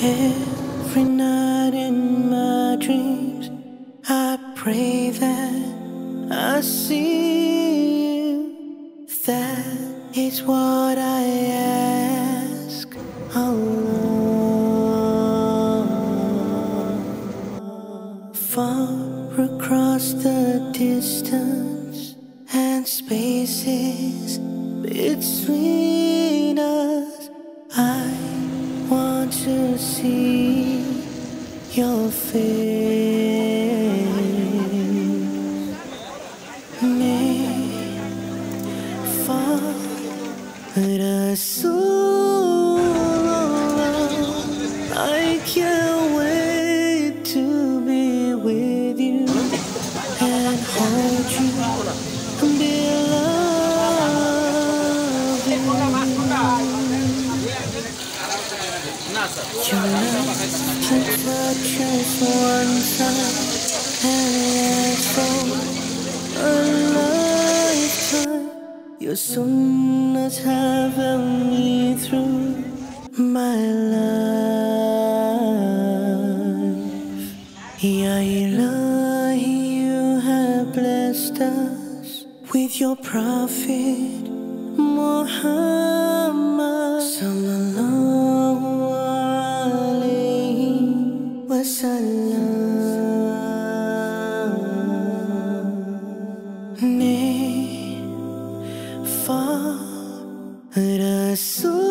Every night in my dreams, I pray that I see you. That is what I ask. Allah. Far across the distance and spaces between us, I want to see your face. I can't wait to be with you and hold you and be us one time Your sunnahs have helped me through my life. Ya Ilahi, you have blessed us with your prophet Muhammad sallallahu alaihi wasallam. Ne far Rasul